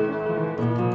Música